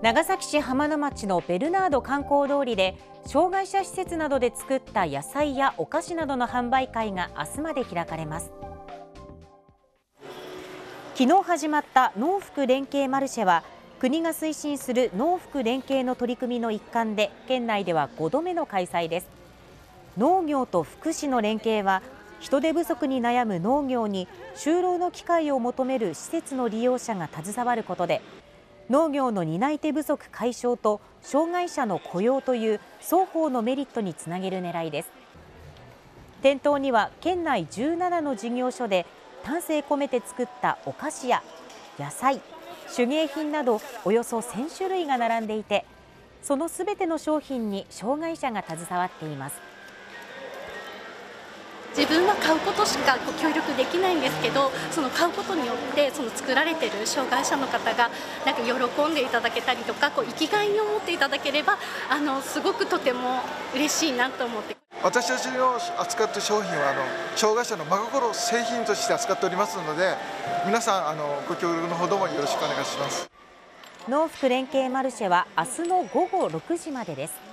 長崎市浜野町のベルナード観光通りで障害者施設などで作った野菜やお菓子などの販売会が明日まで開かれます。昨日始まった農福連携マルシェは国が推進する農福連携の取り組みの一環で県内では5度目の開催です。農業と福祉の連携は人手不足に悩む農業に就労の機会を求める施設の利用者が携わることで農業の担い手不足解消と障害者の雇用という双方のメリットにつなげる狙いです。店頭には県内17の事業所で丹精込めて作ったお菓子や野菜手芸品などおよそ1000種類が並んでいてそのすべての商品に障害者が携わっています。自分は買うことしかこう協力できないんですけどその買うことによってその作られてる障害者の方がなんか喜んでいただけたりとかこう生きがいに思っていただければあのすごくとても嬉しいなと思って。私たちの扱っている商品はあの障害者の真心製品として扱っておりますので皆さんあのご協力のほどもよろしくお願いします。農福連携マルシェは明日の午後6時までです